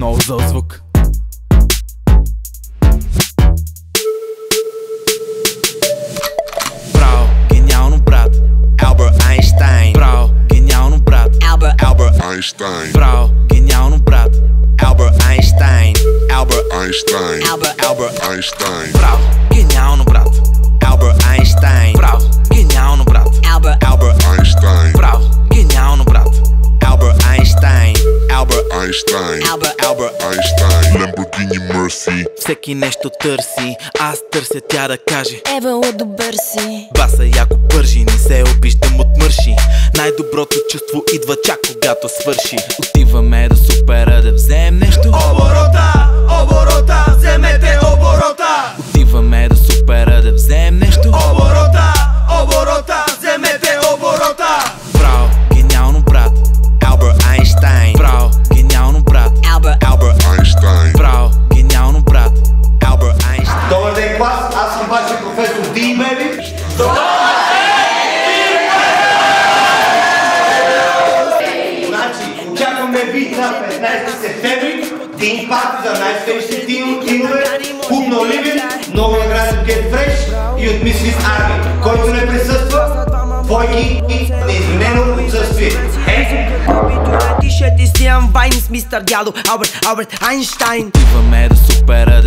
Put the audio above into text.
Много за звук. Браво, гениално брат. Albert Einstein. Браво, гениално брат. Albert Albert Einstein, Браво, гениално брат. Albert Einstein. Albert Einstein, Albert Albert Einstein, Браво, гениално брат. Albert Einstein. Браво, Albert Einstein, Albert Albert. Einstein, Lamborghini Mercy, Всеки нещо търси, аз търся тя да каже. Евала добър си. Баса яко пържи, не се обиждам от мърши. Най-доброто чувство идва чак когато свърши. Отиваме до супера да вземем нещо. Оборота, Клас, аз съм вашия професор. Ди Беби Значи, очакваме ви на 15 септември Тин пати за най-свежите тин, тинове Клуб на Оливия, много награди от Get Fresh и от Miss Army. Който не присъства, двойки и неизменено отсъствие. Е, T-shirt и снимам вайн с мистер дядо Алберт, Алберт Айнштайн. Отиваме до супера